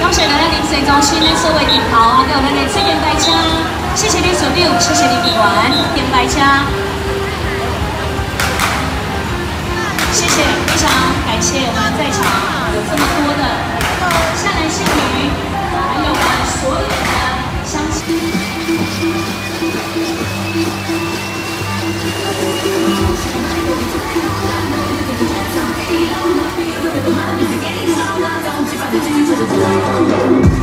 感谢咱临时中心的所有镜头，还有咱的资源代车，谢谢你所有，谢谢你议员、电代车，Cause you were the one